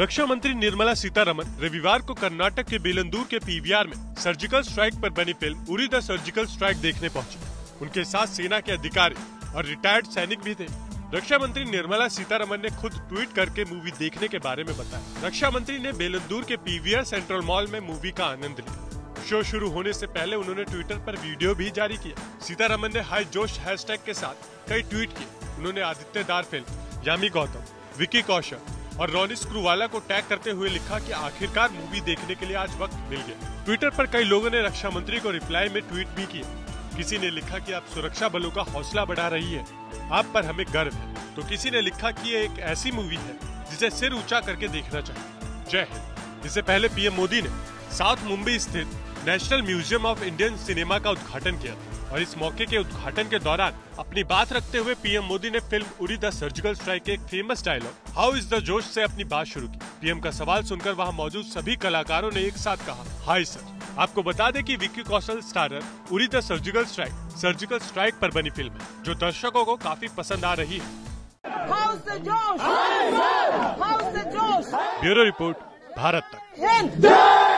रक्षा मंत्री निर्मला सीतारमन रविवार को कर्नाटक के बेलंदूर के पीवीआर में सर्जिकल स्ट्राइक पर बनी फ़िल्म उरी द सर्जिकल स्ट्राइक देखने पहुँचे। उनके साथ सेना के अधिकारी और रिटायर्ड सैनिक भी थे। रक्षा मंत्री निर्मला सीतारमन ने खुद ट्वीट करके मूवी देखने के बारे में बताया। रक्षा मंत्री ने बेलंदूर के पीवीआर सेंट्रल मॉल में मूवी का आनंद लिया। शो शुरू होने से पहले उन्होंने ट्विटर पर वीडियो भी जारी किया। सीतारमन ने हाई जोश हैशटैग के साथ कई ट्वीट किए। उन्होंने आदित्य दार फ़िल्म यामी गौतम विकी कौशल और रॉनी स्क्रूवाला को टैग करते हुए लिखा कि आखिरकार मूवी देखने के लिए आज वक्त मिल गया। ट्विटर पर कई लोगों ने रक्षा मंत्री को रिप्लाई में ट्वीट भी किया। किसी ने लिखा कि आप सुरक्षा बलों का हौसला बढ़ा रही है। आप पर हमें गर्व है। तो किसी ने लिखा कि ये एक ऐसी मूवी है, जिसे सिर ऊँचा करके देखना चाहिए। जय हिंद। इससे पहले पीएम मोदी ने साउथ मुंबई स्थित national museum of Indian cinema का उद्घाटन किया और इस मौके के उद्घाटन के दौरान अपनी बात रखते हुए पीएम मोदी ने फ़िल्म उड़ी द सर्जिकल स्ट्राइक के एक famous dialogue, how is the josh? से अपनी बात शुरू की। पीएम का सवाल सुनकर वहाँ मौजूद सभी कलाकारों ने एक साथ कहा, हाय सर। आपको बता दें कि Vicky Kaushal starrer Uri the surgical strike surgical strike पर बनी फ़िल्म है जो दर्शकों को काफ़ी पसंद आ रही है। ब्यूरो रिपोर्ट भारत तक।